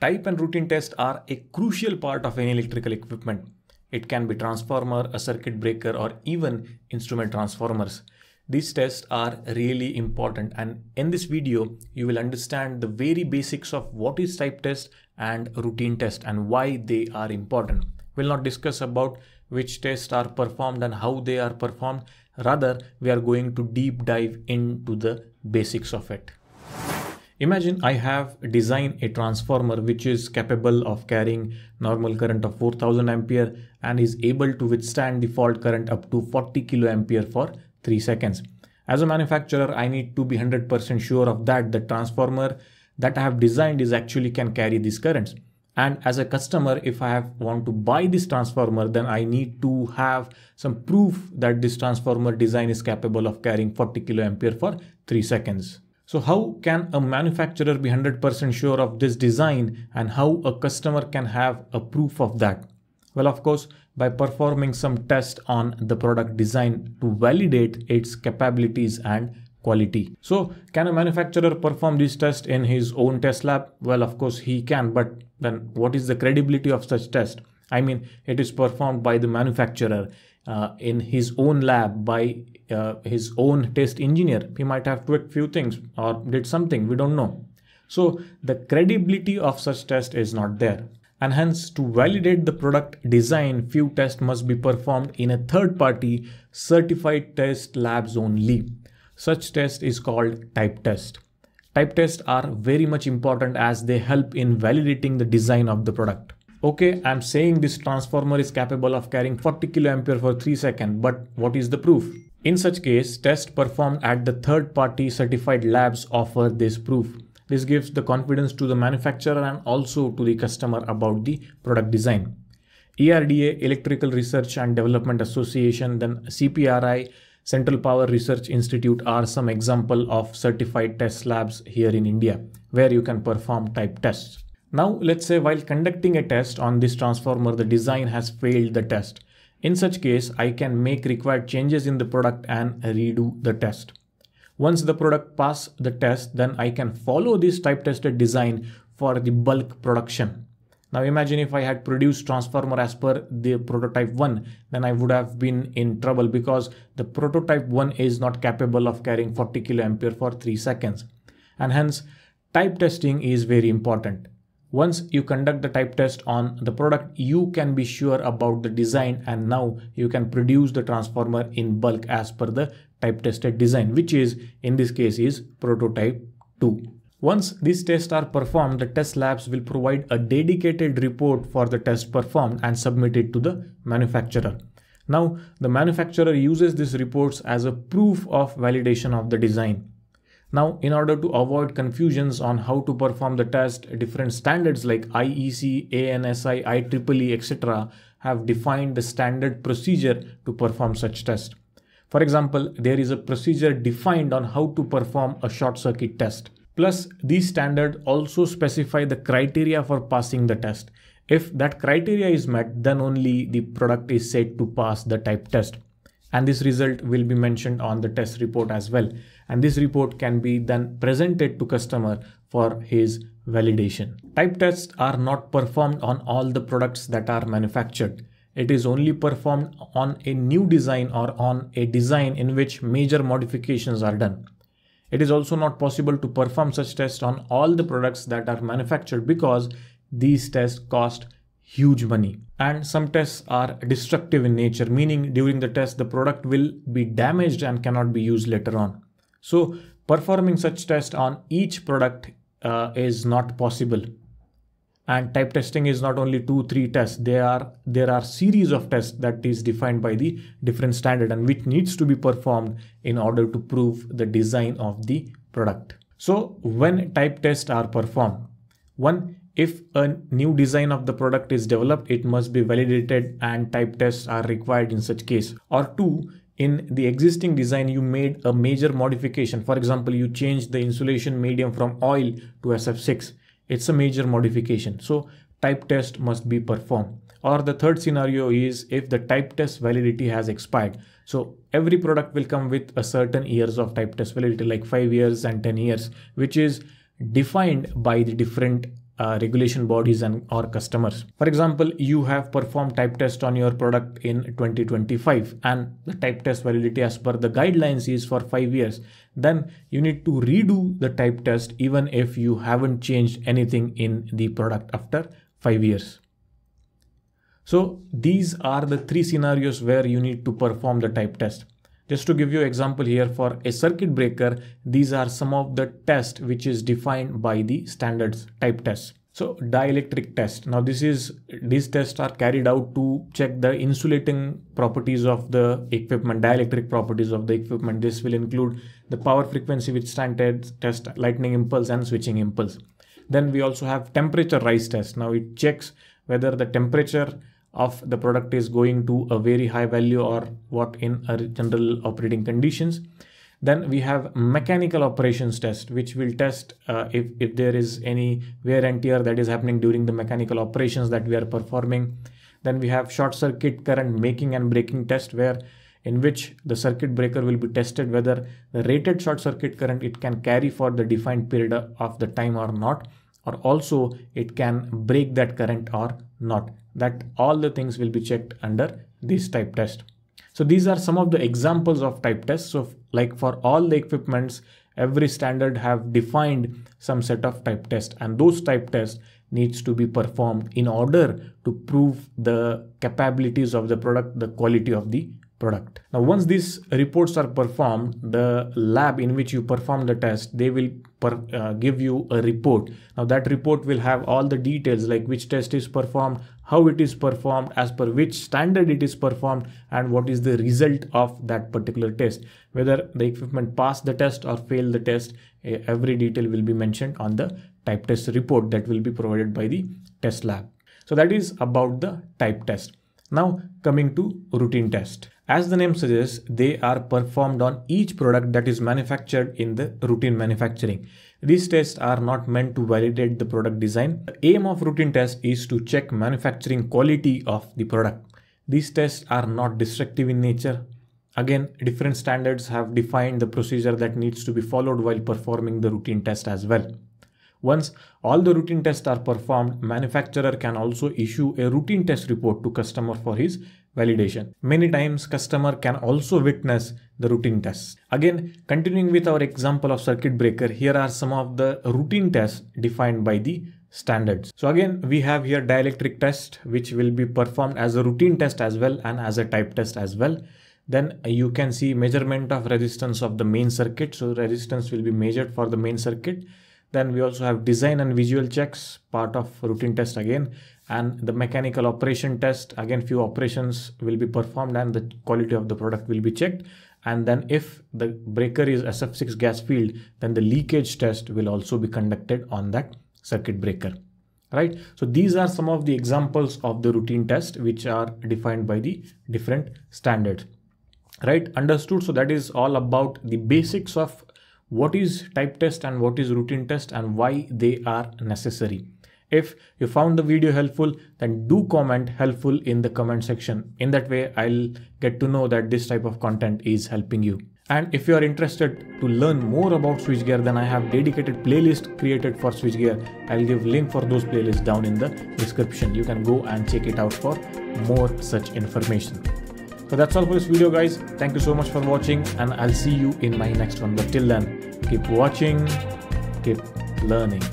Type and routine tests are a crucial part of any electrical equipment. It can be transformer, a circuit breaker, or even instrument transformers. These tests are really important and in this video you will understand the very basics of what is type test and routine test and why they are important. We'll not discuss about which tests are performed and how they are performed. Rather, we are going to deep dive into the basics of it. Imagine I have designed a transformer which is capable of carrying normal current of 4000 ampere and is able to withstand the fault current up to 40 kilo ampere for 3 seconds. As a manufacturer, I need to be 100% sure of that the transformer that I have designed is actually can carry these currents. And as a customer, if I have want to buy this transformer, then I need to have some proof that this transformer design is capable of carrying 40 kilo ampere for 3 seconds. So how can a manufacturer be 100% sure of this design and how a customer can have a proof of that? Well, of course, by performing some test on the product design to validate its capabilities and quality. So can a manufacturer perform this test in his own test lab? Well, of course he can, but then what is the credibility of such test? I mean, it is performed by the manufacturer uh, in his own lab by uh, his own test engineer. He might have tweaked few things or did something, we don't know. So the credibility of such test is not there. And hence to validate the product design, few tests must be performed in a third party certified test labs only. Such test is called type test. Type tests are very much important as they help in validating the design of the product okay, I'm saying this transformer is capable of carrying 40 kiloampere for 3 seconds, but what is the proof? In such case, tests performed at the third party certified labs offer this proof. This gives the confidence to the manufacturer and also to the customer about the product design. ERDA, Electrical Research and Development Association, then CPRI, Central Power Research Institute are some example of certified test labs here in India where you can perform type tests. Now let's say while conducting a test on this transformer, the design has failed the test. In such case, I can make required changes in the product and redo the test. Once the product pass the test, then I can follow this type tested design for the bulk production. Now imagine if I had produced transformer as per the prototype 1, then I would have been in trouble because the prototype 1 is not capable of carrying 40 kA for 3 seconds. And hence type testing is very important. Once you conduct the type test on the product, you can be sure about the design and now you can produce the transformer in bulk as per the type tested design, which is in this case is prototype 2. Once these tests are performed, the test labs will provide a dedicated report for the test performed and submit it to the manufacturer. Now, the manufacturer uses these reports as a proof of validation of the design. Now, in order to avoid confusions on how to perform the test, different standards like IEC, ANSI, IEEE, etc. have defined the standard procedure to perform such test. For example, there is a procedure defined on how to perform a short circuit test. Plus, these standards also specify the criteria for passing the test. If that criteria is met, then only the product is said to pass the type test and this result will be mentioned on the test report as well and this report can be then presented to customer for his validation type tests are not performed on all the products that are manufactured it is only performed on a new design or on a design in which major modifications are done it is also not possible to perform such tests on all the products that are manufactured because these tests cost huge money. And some tests are destructive in nature, meaning during the test, the product will be damaged and cannot be used later on. So performing such test on each product uh, is not possible. And type testing is not only two, three tests. There are there are series of tests that is defined by the different standard and which needs to be performed in order to prove the design of the product. So when type tests are performed, one if a new design of the product is developed, it must be validated and type tests are required in such case. Or two, in the existing design, you made a major modification. For example, you changed the insulation medium from oil to SF6. It's a major modification. So type test must be performed. Or the third scenario is if the type test validity has expired. So every product will come with a certain years of type test validity like 5 years and 10 years, which is defined by the different uh, regulation bodies and or customers. For example, you have performed type test on your product in 2025 and the type test validity as per the guidelines is for 5 years. Then you need to redo the type test even if you haven't changed anything in the product after 5 years. So these are the three scenarios where you need to perform the type test. Just to give you example here for a circuit breaker, these are some of the tests which is defined by the standards type tests. So dielectric test. Now this is these tests are carried out to check the insulating properties of the equipment, dielectric properties of the equipment. This will include the power frequency withstand test, lightning impulse and switching impulse. Then we also have temperature rise test. Now it checks whether the temperature of the product is going to a very high value or what in a general operating conditions. Then we have mechanical operations test which will test uh, if, if there is any wear and tear that is happening during the mechanical operations that we are performing. Then we have short circuit current making and breaking test where in which the circuit breaker will be tested whether the rated short circuit current it can carry for the defined period of the time or not or also it can break that current or not that all the things will be checked under this type test. So these are some of the examples of type tests. So like for all the equipments every standard have defined some set of type test and those type tests needs to be performed in order to prove the capabilities of the product the quality of the product. Now, once these reports are performed, the lab in which you perform the test, they will per, uh, give you a report. Now, that report will have all the details like which test is performed, how it is performed, as per which standard it is performed, and what is the result of that particular test. Whether the equipment passed the test or failed the test, every detail will be mentioned on the type test report that will be provided by the test lab. So that is about the type test. Now coming to routine test. As the name suggests, they are performed on each product that is manufactured in the routine manufacturing. These tests are not meant to validate the product design. The aim of routine test is to check manufacturing quality of the product. These tests are not destructive in nature. Again, different standards have defined the procedure that needs to be followed while performing the routine test as well. Once all the routine tests are performed, manufacturer can also issue a routine test report to customer for his validation. Many times customer can also witness the routine tests. Again, continuing with our example of circuit breaker, here are some of the routine tests defined by the standards. So again, we have here dielectric test, which will be performed as a routine test as well and as a type test as well. Then you can see measurement of resistance of the main circuit. So resistance will be measured for the main circuit then we also have design and visual checks, part of routine test again, and the mechanical operation test. Again, few operations will be performed and the quality of the product will be checked. And then if the breaker is SF6 gas field, then the leakage test will also be conducted on that circuit breaker. Right. So these are some of the examples of the routine test which are defined by the different standards. Right. Understood. So that is all about the basics of what is type test and what is routine test and why they are necessary. If you found the video helpful, then do comment helpful in the comment section. In that way, I'll get to know that this type of content is helping you. And if you are interested to learn more about switchgear, then I have dedicated playlist created for switchgear. I'll give link for those playlists down in the description. You can go and check it out for more such information. So that's all for this video guys. Thank you so much for watching and I'll see you in my next one. But till then, keep watching, keep learning.